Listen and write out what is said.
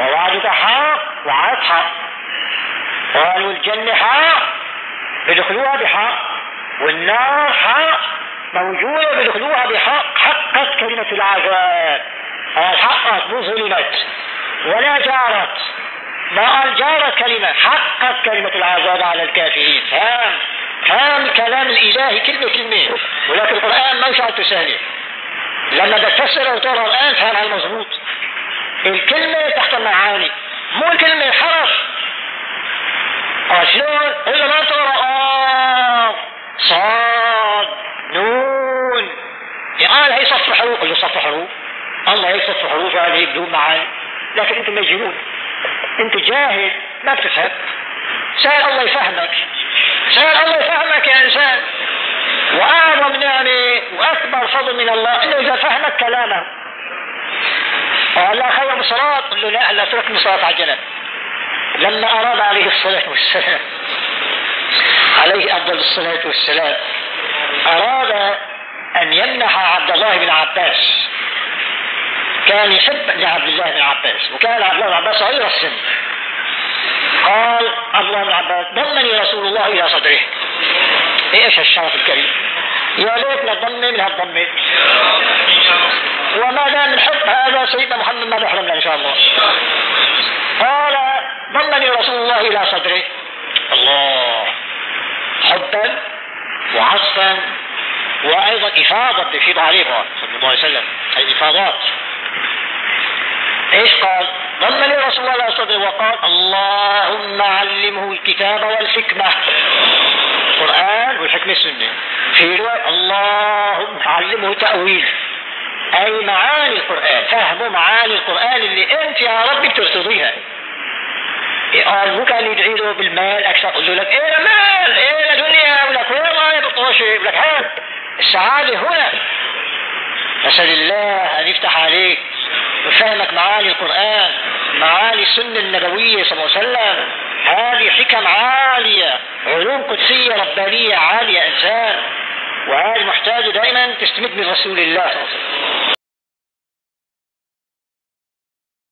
ووعدك حق وعدت حق قالوا الجنة حق ادخلوها بحق والنار حق موجودة بدخلوها بحق حقت كلمة العذاب. حقت مو ظلمت. ولا جارت. ما قال جارت كلمة حقت كلمة العذاب على الكافرين. فهم فهم الكلام الإلهي كلمة كلمة. ولكن القرآن ما شعرت سهلة. لما بتفسر وتقرا الآن فهم المضبوط. الكلمة تحت المعاني مو الكلمة حرف. شلون إذا ما تقرأ آه صاد نون. قال هي صف حروف قل صف حروف الله هي صف حروف هذه بدون معاني. لكن انت مجنون. أنت جاهل ما بتفهم. سأل الله يفهمك. سأل الله يفهمك يا إنسان. وأعظم نعمة وأكبر فضل من الله إنه إذا فهمك كلامه. قال لا خير من الصلاه قل له لا لا من على الجنب لما أراد عليه الصلاة والسلام عليه أفضل الصلاة والسلام أراد أن يمنح عبد الله بن عباس. كان يحب لعبد الله بن عباس وكان عبد الله بن عباس صغير السن. قال عبد الله بن عباس ضمني رسول الله إلى صدره. إيش الشرف الكريم؟ يا ليتنا ضمن من هالضمه وما دام الحب هذا ضمني رسول الله إلى صدره. الله. حبا وعصفا وأيضا إفاضة بفيض عليه صلى الله عليه وسلم. أي إفاضات. إيش قال؟ ضمني رسول الله عليه صدره وقال اللهم علمه الكتاب والحكمة. القرآن والحكمة السنة. في رواية اللهم علمه تأويل. أي معاني القرآن. فهموا معاني القرآن اللي أنت يا ربي بترتضيها. مو كان يدعي له بالمال أكثر له لك إيه مال إيه دنيا ولك وين ما يبطوشي لك هات السعادة هنا. أسأل الله أن يفتح عليك وفهمك معاني القرآن معاني السنة النبوية صلى الله عليه وسلم. هذه حكم عالية علوم قدسية ربانية عالية إنسان وهذه محتاجة دائما تستمد من رسول الله صلى الله عليه وسلم.